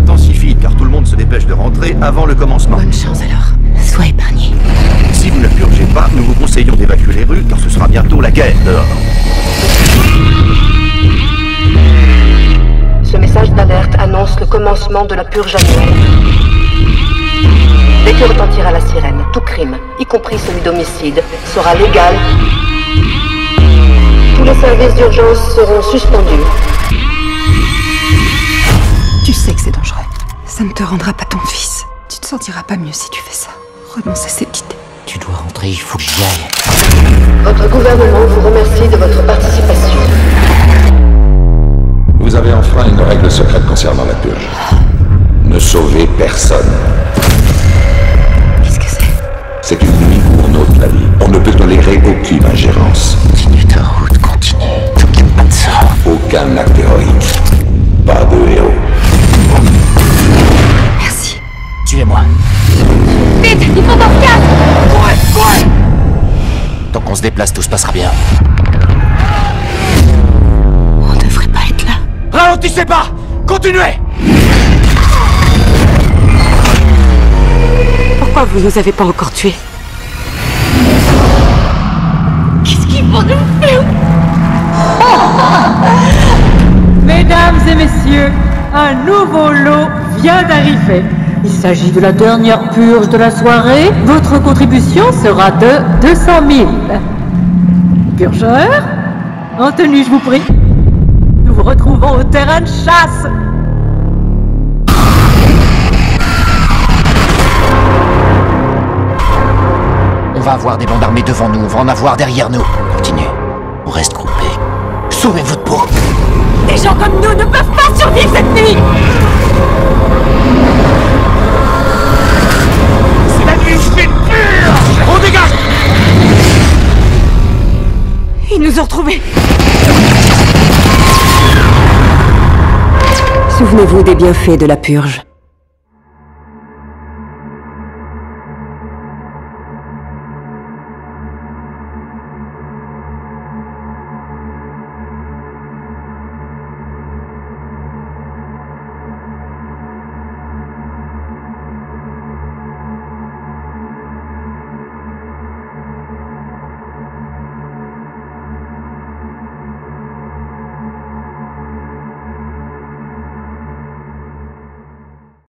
s'intensifie car tout le monde se dépêche de rentrer avant le commencement. Bonne chance alors. Sois épargné. Si vous ne purgez pas, nous vous conseillons d'évacuer les rues car ce sera bientôt la guerre dehors. Ce message d'alerte annonce le commencement de la purge annuelle. Dès que retentira la sirène, tout crime, y compris celui d'homicide, sera légal. Tous les services d'urgence seront suspendus. Ça ne te rendra pas ton fils. Tu te sentiras pas mieux si tu fais ça. Renonce à cette idée. Tu dois rentrer, il faut que j'y aille. Votre gouvernement vous remercie de votre participation. Vous avez enfreint une règle secrète concernant la purge. Ne sauvez personne. Qu'est-ce que c'est? C'est une nuit où on ôte la vie. On ne peut tolérer aucune ingérence. Continue ta route, continue. T'occupe pas de ça. Aucun acte héroïque. Suivez-moi. Vite Il faut dans Tant qu'on se déplace, tout se passera bien. On devrait pas être là. Ralentissez pas Continuez Pourquoi vous nous avez pas encore tués? Qu'est-ce qu'ils vont nous faire? Mesdames et messieurs, un nouveau lot vient d'arriver. Il s'agit de la dernière purge de la soirée. Votre contribution sera de 200 000. Purgeur En tenue, je vous prie. Nous vous retrouvons au terrain de chasse. On va avoir des bandes armées devant nous, on va en avoir derrière nous. Continuez. On reste groupés. Sauvez votre peau Des gens comme nous ne peuvent pas survivre nous ont Souvenez-vous des bienfaits de la purge.